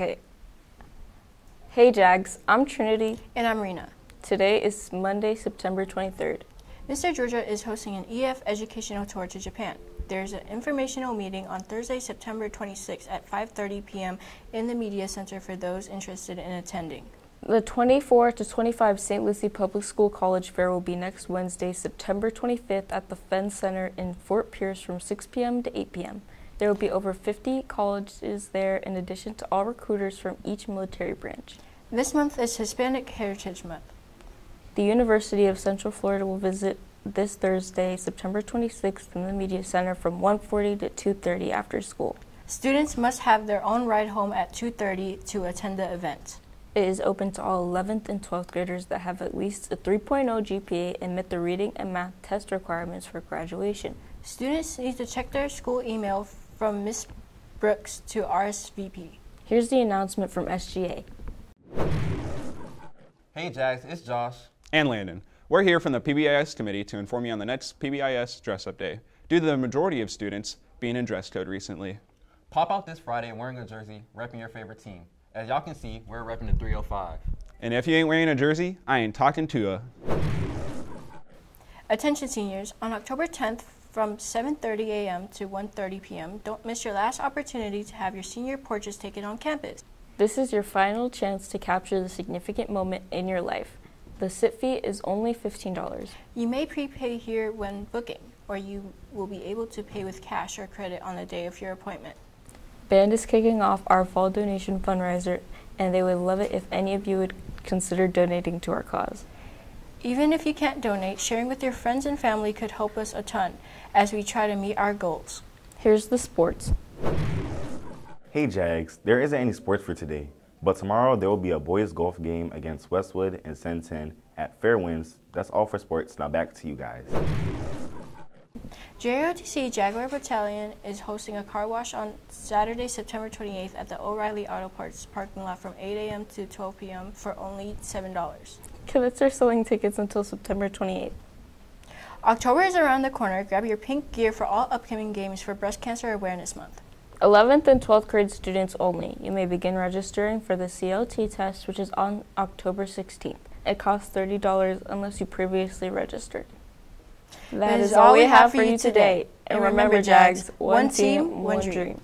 Okay. Hey Jags, I'm Trinity. And I'm Rena. Today is Monday, September 23rd. Mr. Georgia is hosting an EF educational tour to Japan. There's an informational meeting on Thursday, September 26th at 5:30 p.m. in the Media Center for those interested in attending. The 24 to 25 St. Lucie Public School College Fair will be next Wednesday, September 25th at the Fenn Center in Fort Pierce from 6 p.m. to 8 p.m. There will be over 50 colleges there in addition to all recruiters from each military branch. This month is Hispanic Heritage Month. The University of Central Florida will visit this Thursday, September 26th in the Media Center from 1:40 to 2:30 after school. Students must have their own ride home at 2:30 to attend the event. It is open to all 11th and 12th graders that have at least a 3.0 GPA and met the reading and math test requirements for graduation. Students need to check their school email from Ms. Brooks to RSVP. Here's the announcement from SGA. Hey Jags, it's Josh. And Landon. We're here from the PBIS committee to inform you on the next PBIS dress up day, due to the majority of students being in dress code recently. Pop out this Friday wearing a jersey, repping your favorite team. As y'all can see, we're repping the 305. And if you ain't wearing a jersey, I ain't talking to ya. Attention seniors, on October 10th from 7:30 a.m. to 1:30 p.m., don't miss your last opportunity to have your senior portraits taken on campus. This is your final chance to capture the significant moment in your life. The sit fee is only $15. You may prepay here when booking, or you will be able to pay with cash or credit on the day of your appointment. Band is kicking off our fall donation fundraiser, and they would love it if any of you would consider donating to our cause. Even if you can't donate, sharing with your friends and family could help us a ton as we try to meet our goals. Here's the sports. Hey Jags, there isn't any sports for today, but tomorrow there will be a boys golf game against Westwood and Centon at Fairwinds. That's all for sports. Now back to you guys. JROTC Jaguar Battalion is hosting a car wash on Saturday, September 28th at the O'Reilly Auto Parts parking lot from 8 a.m. to 12 p.m. for only $7. Cadets are selling tickets until September 28th. October is around the corner. Grab your pink gear for all upcoming games for Breast Cancer Awareness Month. 11th and 12th grade students only. You may begin registering for the CLT test, which is on October 16th. It costs $30 unless you previously registered. that is all we have for you today. And remember, Jags, one team, one dream.